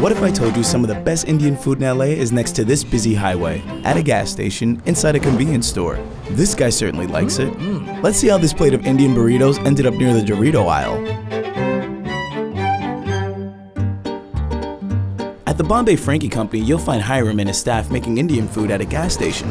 What if I told you some of the best Indian food in LA is next to this busy highway, at a gas station, inside a convenience store? This guy certainly likes it. Let's see how this plate of Indian burritos ended up near the Dorito aisle. At the Bombay Frankie Company, you'll find Hiram and his staff making Indian food at a gas station.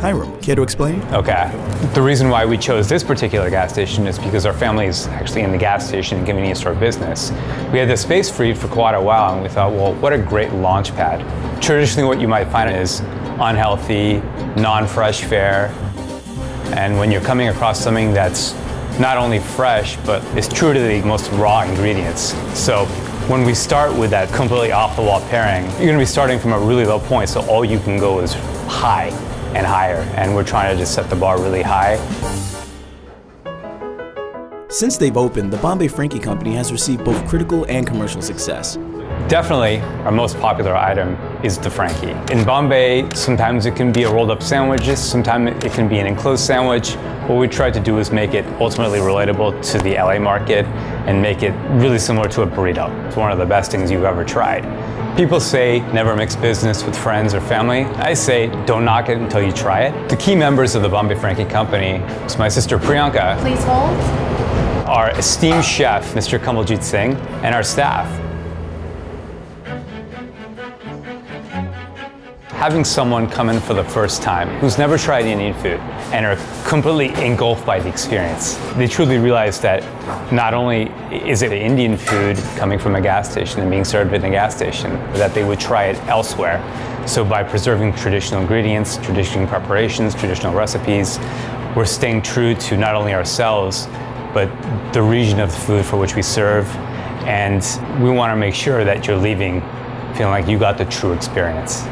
Hiram, care to explain? Okay. The reason why we chose this particular gas station is because our family is actually in the gas station and convenience store business. We had the space freed for quite a while and we thought, well, what a great launch pad. Traditionally, what you might find is unhealthy, non-fresh fare. And when you're coming across something that's not only fresh, but is true to the most raw ingredients. So when we start with that completely off the wall pairing, you're gonna be starting from a really low point, so all you can go is high and higher, and we're trying to just set the bar really high. Since they've opened, the Bombay Frankie Company has received both critical and commercial success. Definitely, our most popular item is the Frankie. In Bombay, sometimes it can be a rolled up sandwich, sometimes it can be an enclosed sandwich. What we try to do is make it ultimately relatable to the LA market and make it really similar to a burrito. It's one of the best things you've ever tried. People say never mix business with friends or family. I say don't knock it until you try it. The key members of the Bombay Frankie Company is my sister Priyanka. Please hold. Our esteemed chef, Mr. Kamaljit Singh, and our staff. Having someone come in for the first time who's never tried Indian food and are completely engulfed by the experience. They truly realize that not only is it Indian food coming from a gas station and being served in a gas station, but that they would try it elsewhere. So by preserving traditional ingredients, traditional preparations, traditional recipes, we're staying true to not only ourselves, but the region of the food for which we serve. And we want to make sure that you're leaving feeling like you got the true experience.